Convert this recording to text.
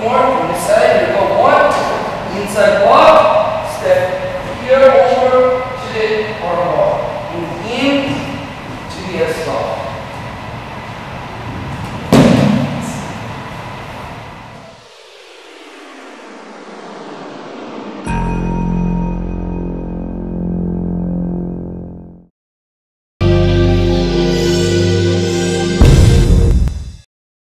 point from the side, you go one, inside block. step here over to the horizontal, and in to the S